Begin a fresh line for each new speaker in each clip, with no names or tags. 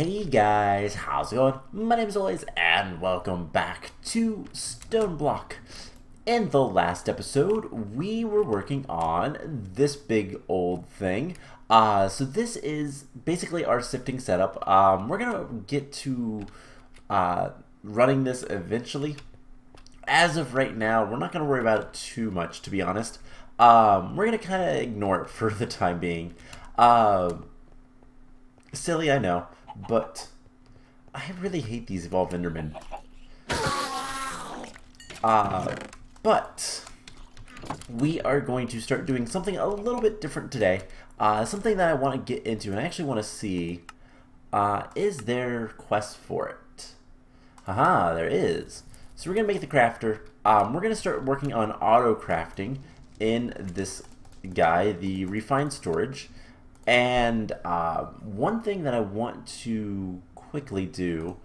Hey guys, how's it going? My name is Olays, and welcome back to Stoneblock. In the last episode, we were working on this big old thing. Uh, so this is basically our sifting setup. Um, we're gonna get to uh, running this eventually. As of right now, we're not gonna worry about it too much, to be honest. Um, we're gonna kind of ignore it for the time being. Uh, silly, I know, but I really hate these evolved Endermen. Uh, but we are going to start doing something a little bit different today. Uh, something that I want to get into, and I actually want to see, uh, is there quest for it? Haha, there is. So we're going to make the crafter. Um, we're going to start working on auto crafting in this guy, the refined storage. And uh, one thing that I want to quickly do,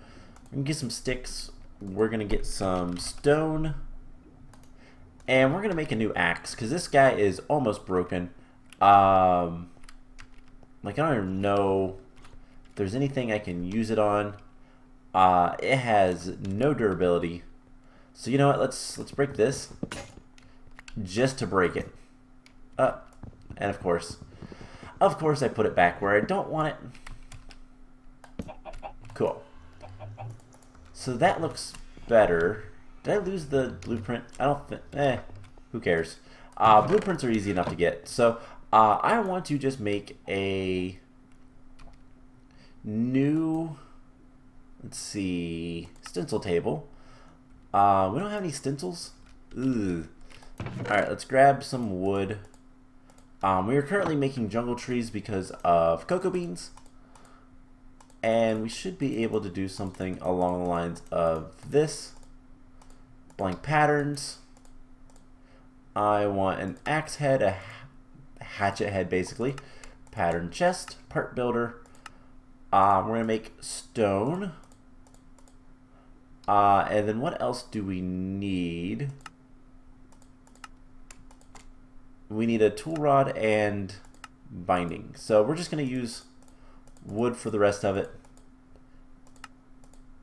I'm get some sticks. We're to get some stone. And we're to make a new axe because this guy is almost broken. Um, like, I don't even know if there's anything I can use it on. Uh, it has no durability. So you know what? Let's let's break this just to break it. Uh, and of course, of course, I put it back where I don't want it. Cool. So that looks better. Did I lose the blueprint? I don't think. Eh, who cares? Uh, blueprints are easy enough to get. So uh, I want to just make a new, let's see, stencil table. Uh, we don't have any stencils. Ugh. Alright, let's grab some wood. Um, we are currently making jungle trees because of cocoa beans. And we should be able to do something along the lines of this. Blank patterns. I want an axe head, a hatchet head basically. Pattern chest, part builder. Um, we're going to make stone. Uh, and then what else do we need? We need a tool rod and binding. So we're just going to use wood for the rest of it.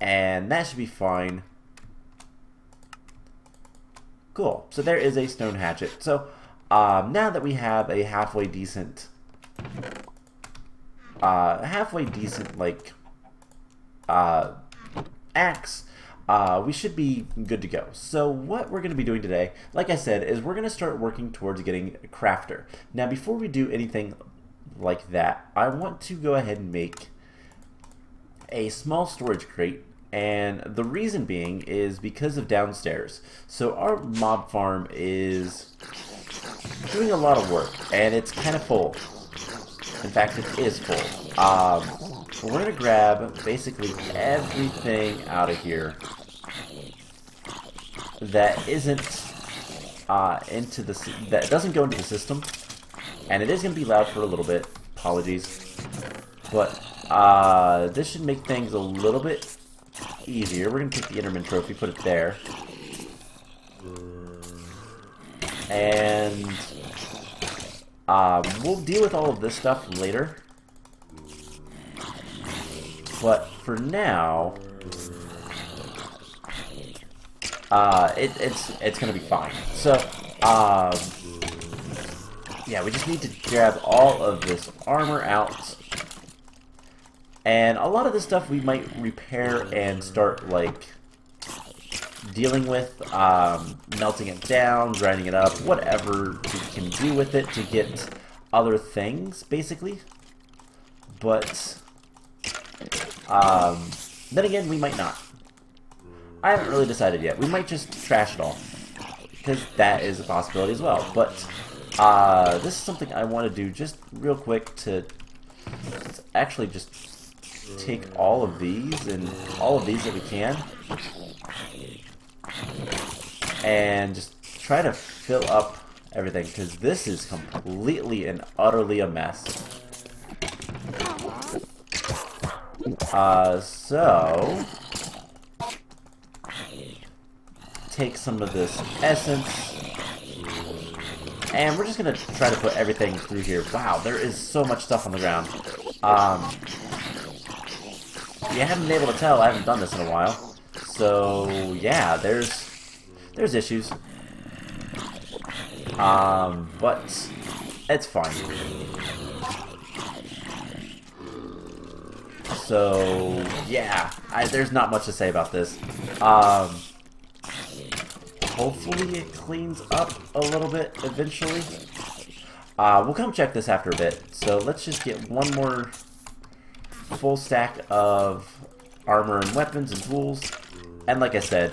And that should be fine. Cool. So there is a stone hatchet. So um, now that we have a halfway decent, uh, halfway decent like uh, axe, uh, we should be good to go. So what we're going to be doing today, like I said, is we're going to start working towards getting a crafter. Now before we do anything like that, I want to go ahead and make a small storage crate and the reason being is because of downstairs. So our mob farm is doing a lot of work and it's kind of full. In fact, it is full. Um, we're going to grab basically everything out of here that isn't uh, into the that doesn't go into the system, and it is going to be loud for a little bit. Apologies, but uh, this should make things a little bit easier. We're going to take the Enderman trophy, put it there, and uh, we'll deal with all of this stuff later. But for now, uh, it, it's it's gonna be fine. So, um, yeah, we just need to grab all of this armor out. And a lot of this stuff we might repair and start, like, dealing with, um, melting it down, grinding it up, whatever we can do with it to get other things, basically. But, um, then again, we might not. I haven't really decided yet. We might just trash it all. Because that is a possibility as well. But uh, this is something I want to do just real quick to actually just take all of these and all of these that we can and just try to fill up everything because this is completely and utterly a mess. Uh, so take some of this essence. And we're just going to try to put everything through here. Wow, there is so much stuff on the ground. Um, you haven't been able to tell, I haven't done this in a while. So, yeah, there's there's issues. Um, but it's fine. So, yeah, I, there's not much to say about this. Um, hopefully it cleans up a little bit eventually. Uh, we'll come check this after a bit. So let's just get one more full stack of armor and weapons and tools. And like I said,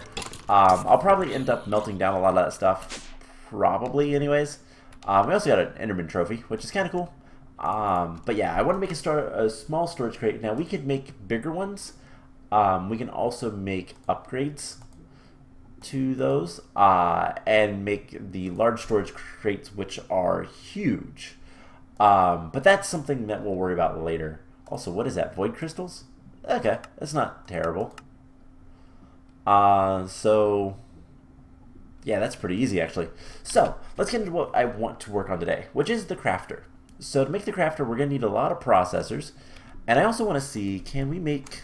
um, I'll probably end up melting down a lot of that stuff. Probably, anyways. Um, we also got an Enderman trophy, which is kind of cool. Um, but yeah, I want to make a, star a small storage crate. Now, we could make bigger ones. Um, we can also make upgrades to those uh, and make the large storage crates, which are huge. Um, but that's something that we'll worry about later. Also, what is that? Void crystals? Okay, that's not terrible. Uh, so, yeah, that's pretty easy actually. So, let's get into what I want to work on today, which is the crafter. So to make the crafter, we're going to need a lot of processors. And I also want to see, can we make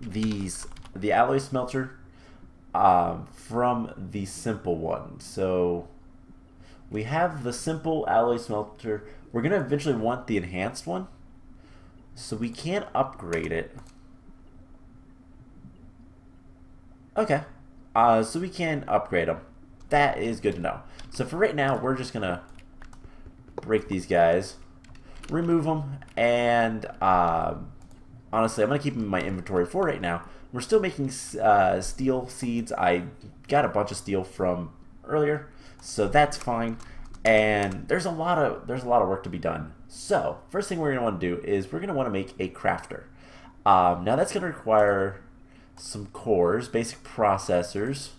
these, the alloy smelter um, from the simple one? So we have the simple alloy smelter. We're going to eventually want the enhanced one. So we can't upgrade it. Okay. Uh, so we can upgrade them. That is good to know. So for right now, we're just going to break these guys, remove them, and uh, honestly, I'm going to keep them in my inventory for right now. We're still making uh, steel seeds. I got a bunch of steel from earlier, so that's fine. And there's a lot of there's a lot of work to be done. So first thing we're to want to do is we're going to want to make a crafter. Um, now that's going to require some cores, basic processors,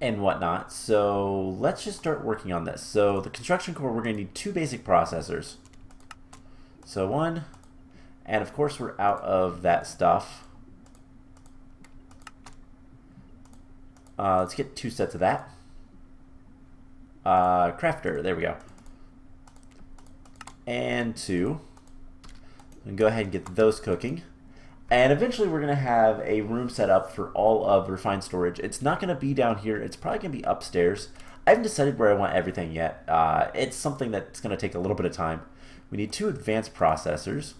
and whatnot. So let's just start working on this. So the construction core, we're going to need two basic processors. So one, and of course we're out of that stuff. Uh, let's get two sets of that. Uh, crafter, there we go. And two. And go ahead and get those cooking. And eventually we're going to have a room set up for all of refined storage. It's not going to be down here. It's probably going to be upstairs. I haven't decided where I want everything yet. Uh, it's something that's going to take a little bit of time. We need two advanced processors.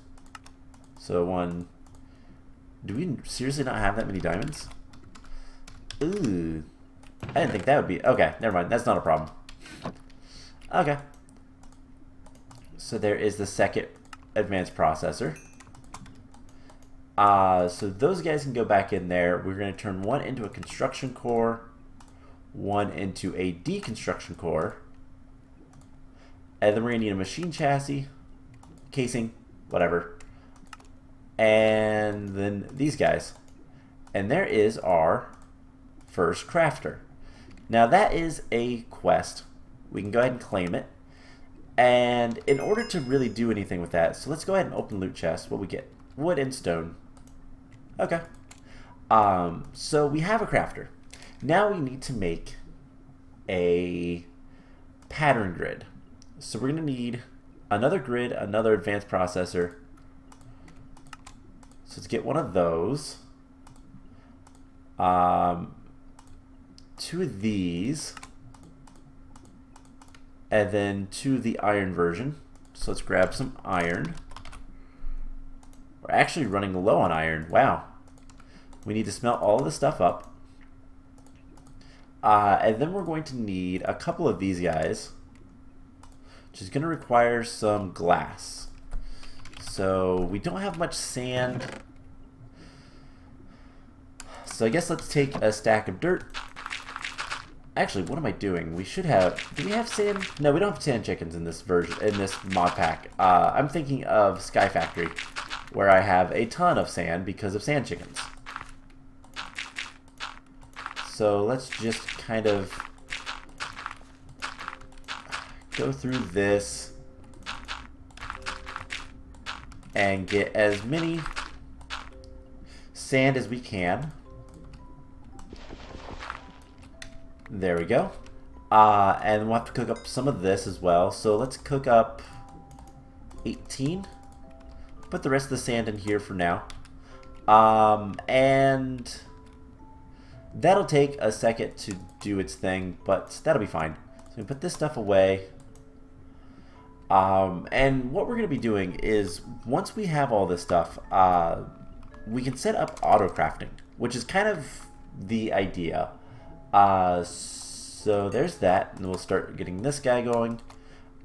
So one... Do we seriously not have that many diamonds? Ooh. I didn't think that would be... Okay, never mind. That's not a problem. Okay. So there is the second advanced processor. Uh, so those guys can go back in there. We're going to turn one into a construction core, one into a deconstruction core. And then we're going to need a machine chassis, casing, whatever. And then these guys. And there is our first crafter. Now that is a quest. We can go ahead and claim it. And in order to really do anything with that, so let's go ahead and open loot chest. What we get? Wood and stone. Okay. Um, so we have a crafter. Now we need to make a pattern grid. So we're going to need another grid, another advanced processor. So let's get one of those. Um, two of these. And then two of the iron version. So let's grab some iron. We're actually running low on iron. Wow. We need to smelt all the stuff up. Uh, and then we're going to need a couple of these guys, which is going to require some glass. So we don't have much sand. So I guess let's take a stack of dirt. Actually, what am I doing? We should have... Do we have sand? No, we don't have sand chickens in this version, in this mod pack. Uh, I'm thinking of Sky Factory, where I have a ton of sand because of sand chickens. So let's just kind of go through this and get as many sand as we can. There we go. Uh, and we'll have to cook up some of this as well. So let's cook up 18 put the rest of the sand in here for now. Um, and that'll take a second to do its thing, but that'll be fine. So we put this stuff away. Um, and what we're going to be doing is once we have all this stuff, uh, we can set up auto crafting, which is kind of the idea. Uh, so there's that, and we'll start getting this guy going.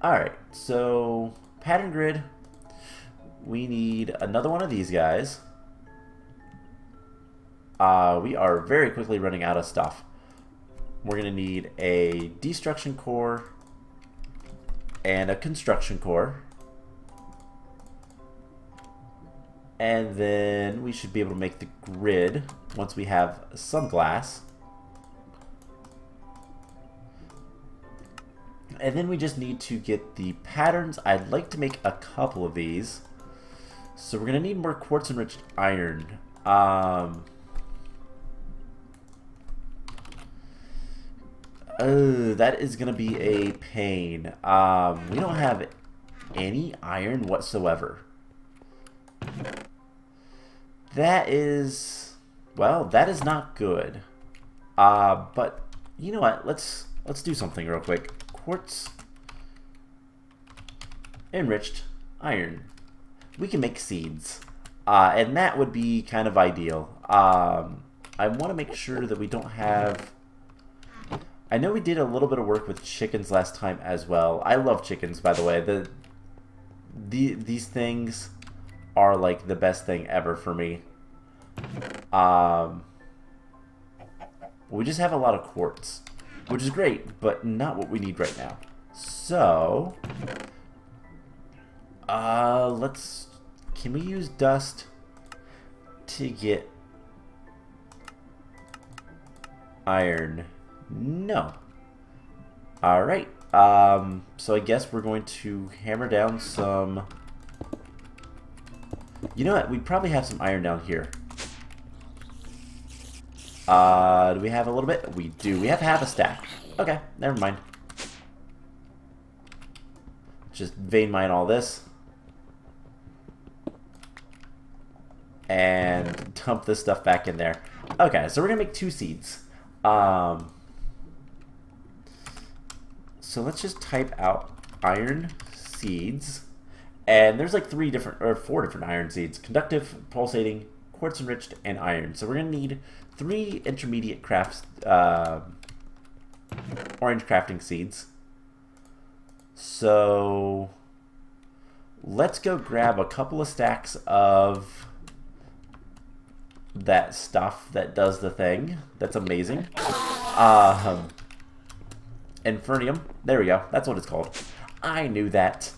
Alright, so pattern grid, we need another one of these guys. Uh, we are very quickly running out of stuff. We're going to need a destruction core and a construction core. And then we should be able to make the grid once we have some glass. And then we just need to get the patterns. I'd like to make a couple of these. So we're going to need more quartz enriched iron. Um, oh, that is going to be a pain. Um, we don't have any iron whatsoever. That is, well, that is not good. Uh, but you know what? Let's let's do something real quick. Quartz enriched iron. We can make seeds, uh, and that would be kind of ideal. Um, I want to make sure that we don't have. I know we did a little bit of work with chickens last time as well. I love chickens, by the way. The, the these things are like the best thing ever for me. Um, we just have a lot of quartz, which is great, but not what we need right now. So, uh, let's, can we use dust to get iron? No. Alright, um, so I guess we're going to hammer down some, you know what, we probably have some iron down here. Uh, do we have a little bit? We do. We have half a stack. Okay, never mind. Just vein mine all this. And dump this stuff back in there. Okay, so we're going to make two seeds. Um, so let's just type out iron seeds. And there's like three different, or four different iron seeds. Conductive, pulsating, quartz enriched, and iron. So we're going to need three intermediate crafts, uh, orange crafting seeds. So let's go grab a couple of stacks of that stuff that does the thing. That's amazing. Um, Infernium. There we go. That's what it's called. I knew that.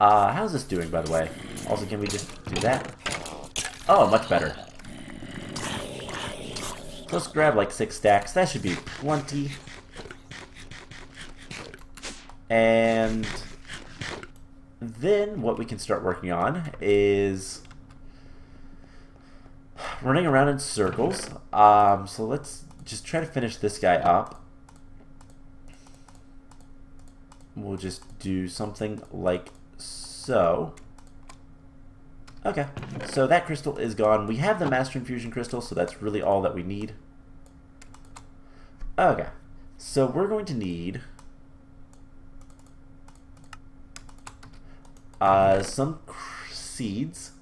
Uh, how's this doing, by the way? Also, can we just do that? Oh, much better. Let's grab like six stacks. That should be plenty. And then what we can start working on is running around in circles. Um, so let's just try to finish this guy up. We'll just do something like so. Okay, so that crystal is gone. We have the Master Infusion Crystal, so that's really all that we need. Okay, so we're going to need uh, some seeds.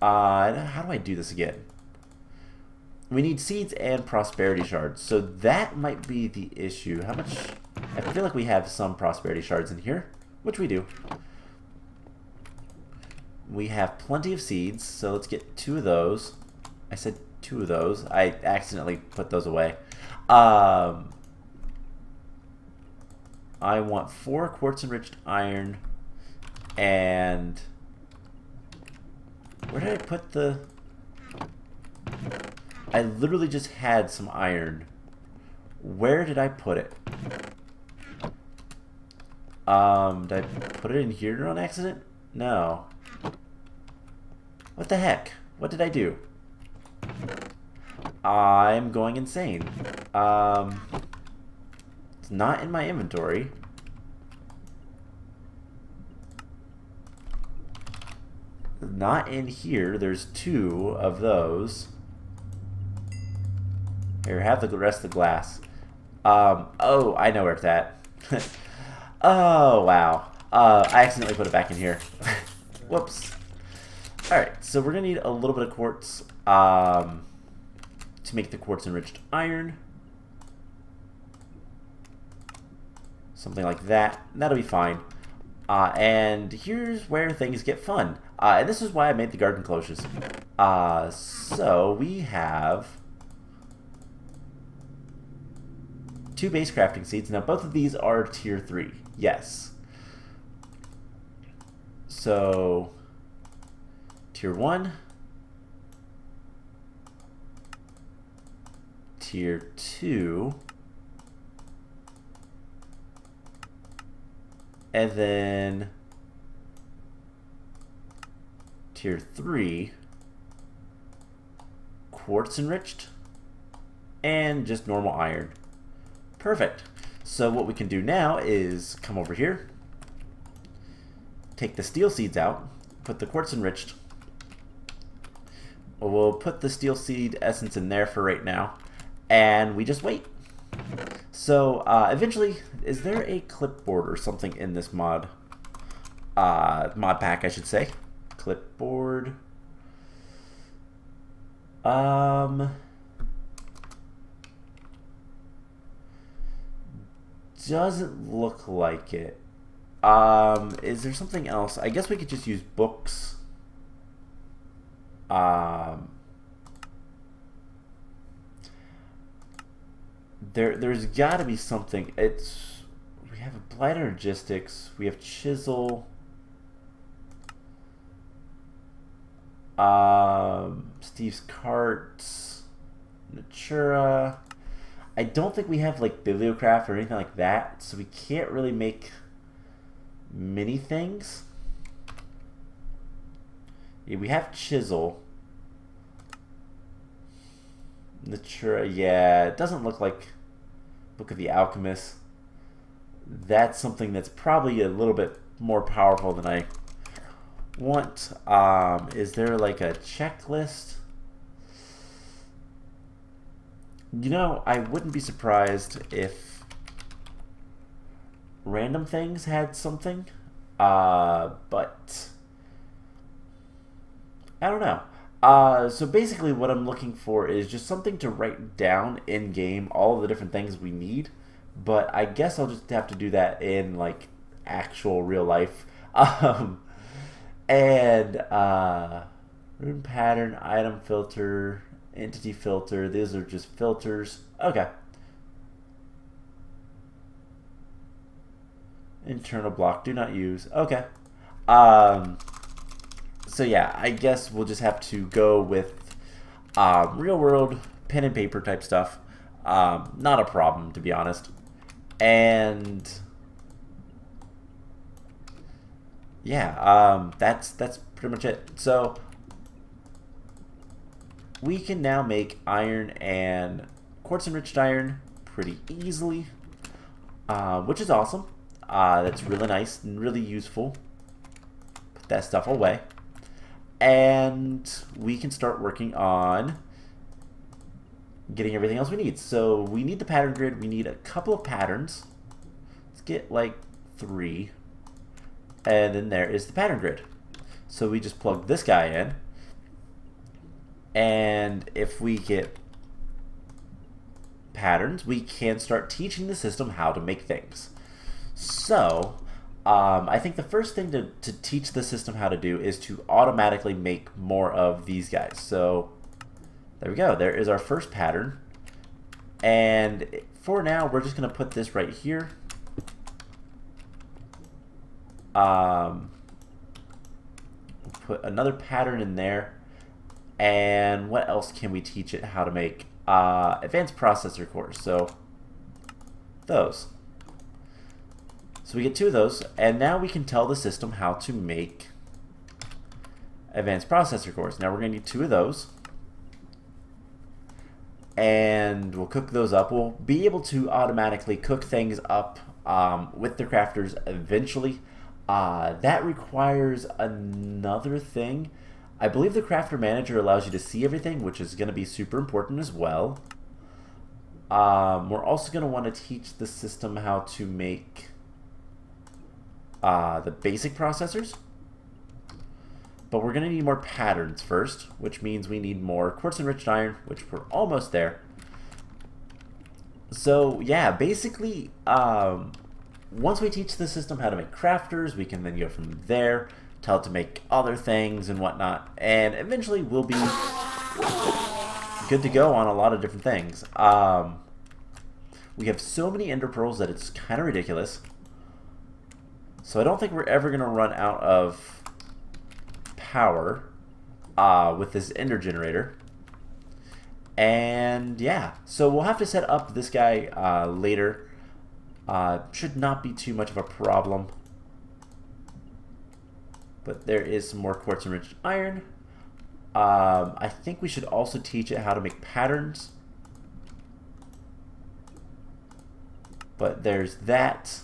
Uh, how do I do this again? We need seeds and prosperity shards, so that might be the issue. How much? I feel like we have some prosperity shards in here, which we do. We have plenty of seeds, so let's get two of those. I said two of those. I accidentally put those away. Um, I want four quartz enriched iron and where did I put the I literally just had some iron. Where did I put it? Um, did I put it in here on accident? No. What the heck? What did I do? I'm going insane. Um, it's not in my inventory. not in here. There's two of those. Here, have the rest of the glass. Um, oh, I know where it's at. oh, wow. Uh, I accidentally put it back in here. Whoops. Alright, so we're going to need a little bit of quartz um, to make the quartz enriched iron. Something like that. That'll be fine. Uh, and here's where things get fun. Uh, and this is why I made the garden cloches. Uh, so we have two base crafting seeds. Now both of these are tier 3. Yes. So tier 1 tier 2 and then tier 3 quartz enriched and just normal iron. Perfect so what we can do now is come over here take the steel seeds out put the quartz enriched we'll put the steel seed essence in there for right now and we just wait so uh, eventually, is there a clipboard or something in this mod? Uh, mod pack, I should say. Clipboard. Um, doesn't look like it. Um, is there something else? I guess we could just use books. Um, there there's got to be something. It's we have applied energistics. We have chisel. Um, Steve's carts, Natura. I don't think we have like bibliocraft or anything like that, so we can't really make many things. Yeah, we have chisel. Natura, yeah, it doesn't look like Book of the Alchemist. That's something that's probably a little bit more powerful than I want. Um, is there like a checklist? You know, I wouldn't be surprised if random things had something, uh, but I don't know. Uh, so basically what I'm looking for is just something to write down in game, all the different things we need. But I guess I'll just have to do that in like actual real life. Um, and uh, rune pattern, item filter, entity filter. These are just filters. Okay. Internal block, do not use. Okay. Um, so yeah, I guess we'll just have to go with um, real world pen and paper type stuff. Um, not a problem, to be honest. And yeah, um, that's that's pretty much it. So we can now make iron and quartz enriched iron pretty easily, uh, which is awesome. Uh, that's really nice and really useful. Put that stuff away and we can start working on getting everything else we need. So we need the pattern grid. We need a couple of patterns. Let's get like three. And then there is the pattern grid. So we just plug this guy in. And if we get patterns, we can start teaching the system how to make things. So um, I think the first thing to, to teach the system how to do is to automatically make more of these guys. So there we go. There is our first pattern. And for now, we're just going to put this right here. Um, put another pattern in there. And what else can we teach it how to make? Uh, advanced processor cores. So those. So we get two of those, and now we can tell the system how to make advanced processor cores. Now we're going to need two of those. And we'll cook those up. We'll be able to automatically cook things up um, with the crafters eventually. Uh, that requires another thing. I believe the Crafter Manager allows you to see everything, which is going to be super important as well. Um, we're also going to want to teach the system how to make uh, the basic processors. But we're going to need more patterns first, which means we need more quartz enriched iron, which we're almost there. So yeah, basically, um, once we teach the system how to make crafters, we can then go from there, tell it to make other things and whatnot, and eventually we'll be good to go on a lot of different things. Um, we have so many ender pearls that it's kind of ridiculous. So I don't think we're ever going to run out of power uh, with this ender generator. And yeah, so we'll have to set up this guy uh, later. Uh, should not be too much of a problem. But there is some more quartz enriched iron. Um, I think we should also teach it how to make patterns. But there's that.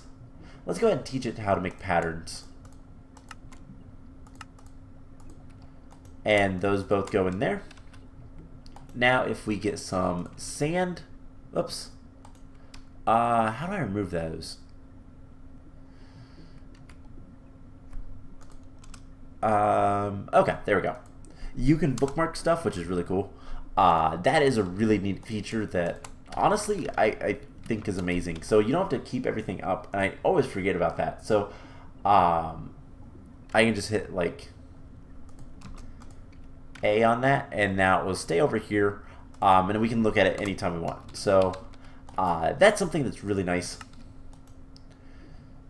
Let's go ahead and teach it how to make patterns. And those both go in there. Now if we get some sand, oops, uh, how do I remove those? Um, okay, there we go. You can bookmark stuff, which is really cool. Uh, that is a really neat feature that, honestly, I, I think is amazing. So you don't have to keep everything up, and I always forget about that. So um, I can just hit like A on that, and now it will stay over here, um, and we can look at it anytime we want. So uh, that's something that's really nice.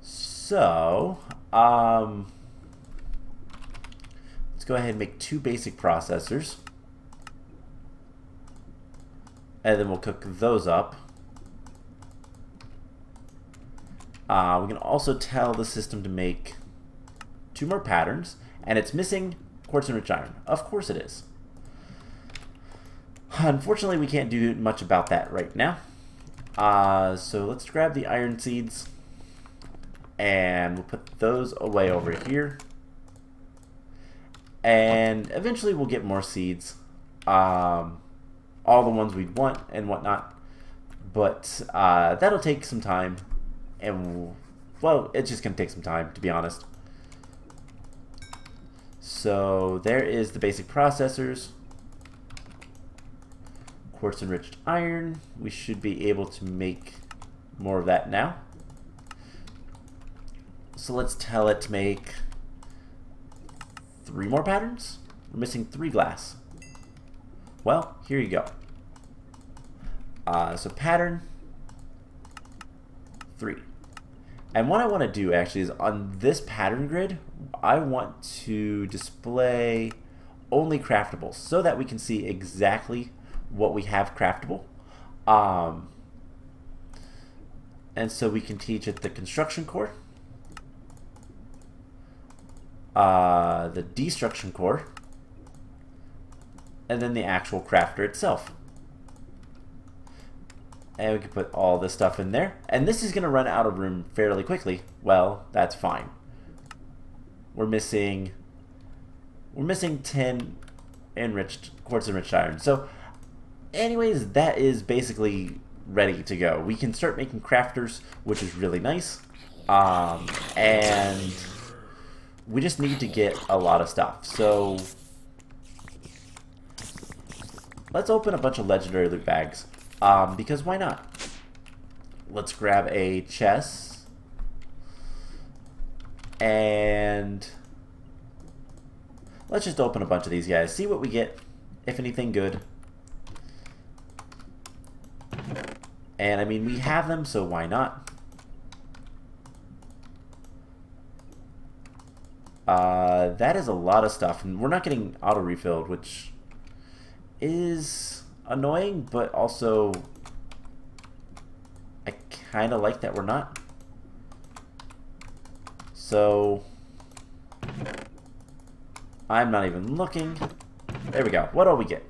So um, go ahead and make two basic processors. And then we'll cook those up. Uh, we can also tell the system to make two more patterns, and it's missing quartz enriched iron. Of course it is. Unfortunately, we can't do much about that right now. Uh, so let's grab the iron seeds, and we'll put those away over here. And eventually we'll get more seeds. Um, all the ones we'd want and whatnot. But uh, that'll take some time and well, it's just gonna take some time to be honest. So there is the basic processors. Quartz enriched iron. We should be able to make more of that now. So let's tell it to make three more patterns. We're missing three glass. Well, here you go. Uh, so pattern three. And what I want to do actually is on this pattern grid, I want to display only craftables so that we can see exactly what we have craftable. Um, and so we can teach it the construction core, uh, the destruction core, and then the actual crafter itself. And we can put all this stuff in there. And this is going to run out of room fairly quickly. Well, that's fine. We're missing... We're missing 10 enriched quartz enriched iron. So, anyways, that is basically ready to go. We can start making crafters, which is really nice. Um, and we just need to get a lot of stuff. So, let's open a bunch of legendary loot bags. Um, because why not? Let's grab a chest. And let's just open a bunch of these guys. See what we get, if anything good. And I mean, we have them, so why not? Uh, that is a lot of stuff, and we're not getting auto refilled, which is annoying, but also I kind of like that we're not. So I'm not even looking. There we go. What do we get?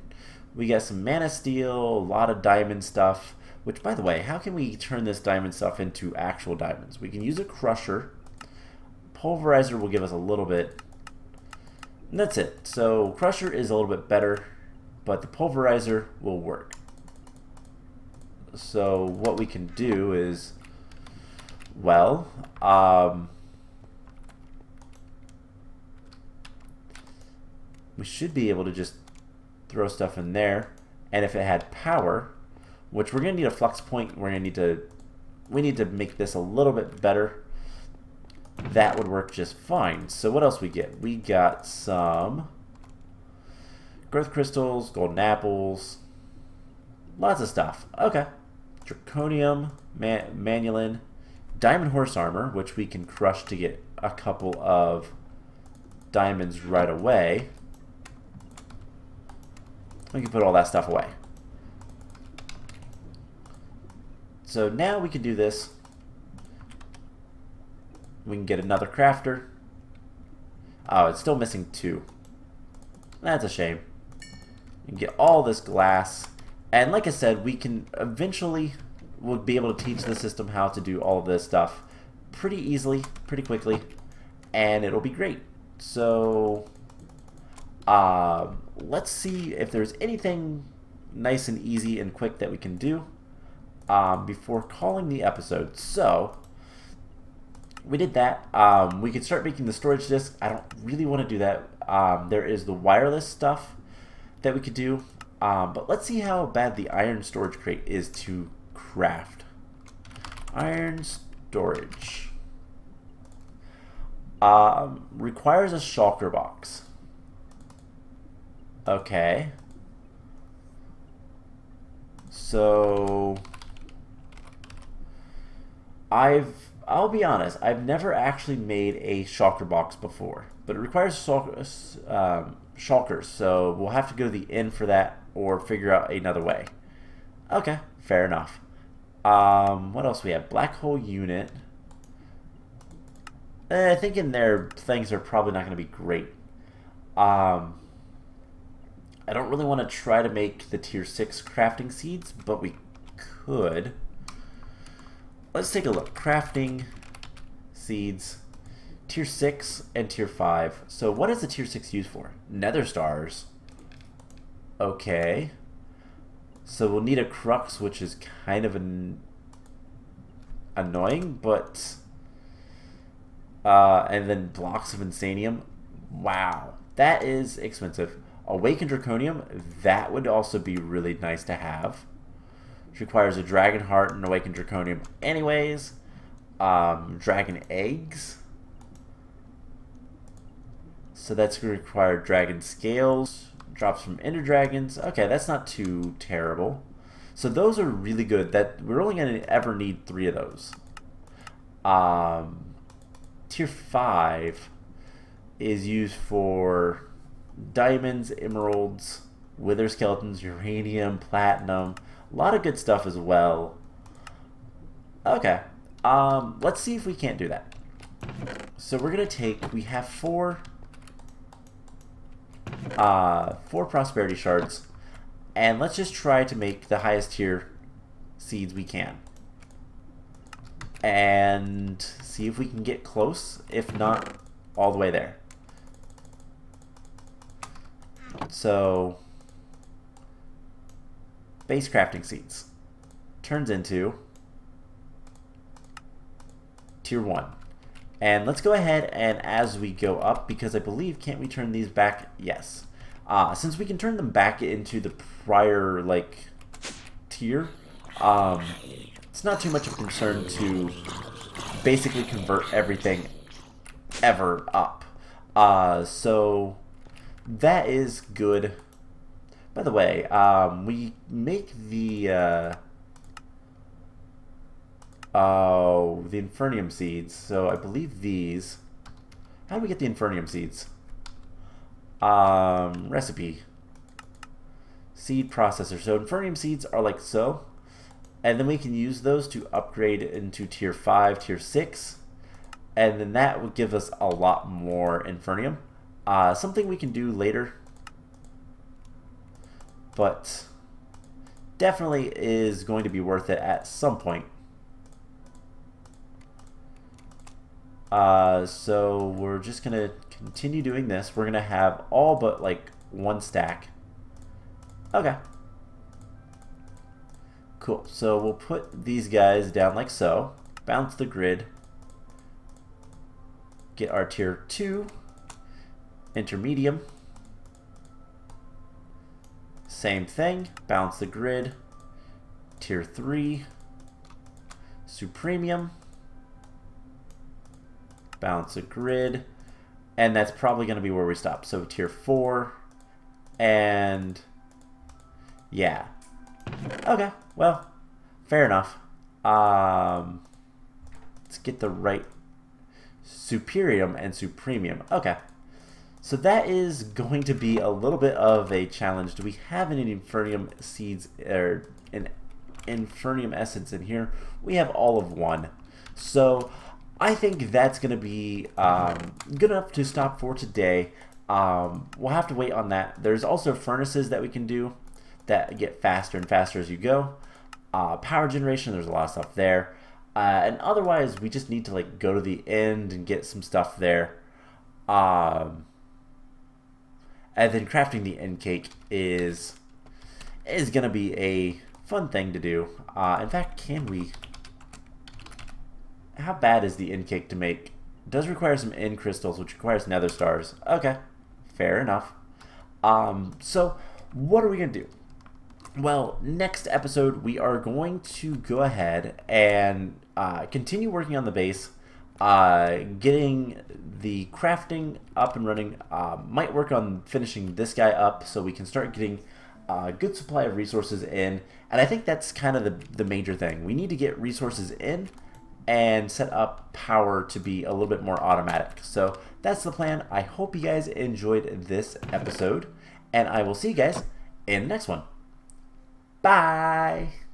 We get some manasteel, a lot of diamond stuff. Which, by the way, how can we turn this diamond stuff into actual diamonds? We can use a crusher, Pulverizer will give us a little bit. And that's it. So Crusher is a little bit better, but the Pulverizer will work. So what we can do is, well, um, we should be able to just throw stuff in there. And if it had power, which we're going to need a flux point, we're going to need to, we need to make this a little bit better. That would work just fine. So what else we get? We got some growth crystals, golden apples, lots of stuff. Okay. Draconium, man Manyullyn, diamond horse armor, which we can crush to get a couple of diamonds right away. We can put all that stuff away. So now we can do this. We can get another crafter. Oh, it's still missing two. That's a shame. Can get all this glass. And like I said, we can eventually we'll be able to teach the system how to do all of this stuff pretty easily, pretty quickly, and it'll be great. So, uh, let's see if there's anything nice and easy and quick that we can do um, before calling the episode. So, we did that. Um, we could start making the storage disk. I don't really want to do that. Um, there is the wireless stuff that we could do. Um, but let's see how bad the iron storage crate is to craft. Iron storage. Um, requires a shulker box. Okay. So I've I'll be honest, I've never actually made a shulker box before, but it requires shulkers, um, shulkers, so we'll have to go to the End for that or figure out another way. Okay, fair enough. Um, what else we have? Black hole unit. Eh, I think in there things are probably not going to be great. Um, I don't really want to try to make the tier 6 crafting seeds, but we could. Let's take a look. Crafting seeds, tier 6 and tier 5. So what is the tier 6 used for? Nether stars. Okay. So we'll need a crux, which is kind of an annoying, but... Uh, and then blocks of Insanium. Wow. That is expensive. Awakened Draconium, that would also be really nice to have. Which requires a Dragon Heart and Awakened Draconium anyways. Um, dragon Eggs. So that's going to require Dragon Scales. Drops from Ender Dragons. Okay, that's not too terrible. So those are really good. That We're only going to ever need three of those. Um, tier 5 is used for diamonds, emeralds, wither skeletons, uranium, platinum, a lot of good stuff as well. Okay, um, let's see if we can't do that. So we're gonna take, we have four, uh, four prosperity shards, and let's just try to make the highest tier seeds we can. And see if we can get close, if not all the way there. So, base crafting seeds turns into tier 1. And let's go ahead and as we go up, because I believe, can't we turn these back? Yes. Uh, since we can turn them back into the prior, like, tier, um, it's not too much of a concern to basically convert everything ever up. Uh, so that is good. By the way, um, we make the uh, oh the Infernium seeds. So I believe these. How do we get the Infernium seeds? Um, recipe. Seed processor. So Infernium seeds are like so. And then we can use those to upgrade into tier 5, tier 6. And then that would give us a lot more Infernium. Uh, something we can do later. But definitely is going to be worth it at some point. Uh, so we're just going to continue doing this. We're going to have all but like one stack. Okay. Cool. So we'll put these guys down like so. Bounce the grid. Get our tier 2. Intermedium. Same thing. Bounce the grid. Tier 3. Supremium. Bounce a grid. And that's probably going to be where we stop. So tier 4. And yeah. Okay, well, fair enough. Um, let's get the right Superium and Supremium. Okay. So that is going to be a little bit of a challenge. Do we have any Inferium seeds or an Inferium essence in here? We have all of one. So I think that's going to be um, good enough to stop for today. Um, we'll have to wait on that. There's also furnaces that we can do that get faster and faster as you go. Uh, power generation, there's a lot of stuff there. Uh, and otherwise, we just need to like go to the end and get some stuff there. Um, and then crafting the end cake is is gonna be a fun thing to do. Uh, in fact, can we? How bad is the end cake to make? It does require some end crystals, which requires nether stars. Okay, fair enough. Um, so what are we gonna do? Well, next episode we are going to go ahead and uh, continue working on the base, uh, getting the crafting up and running. Uh, might work on finishing this guy up so we can start getting a good supply of resources in. And I think that's kind of the, the major thing. We need to get resources in and set up power to be a little bit more automatic. So that's the plan. I hope you guys enjoyed this episode, and I will see you guys in the next one. Bye.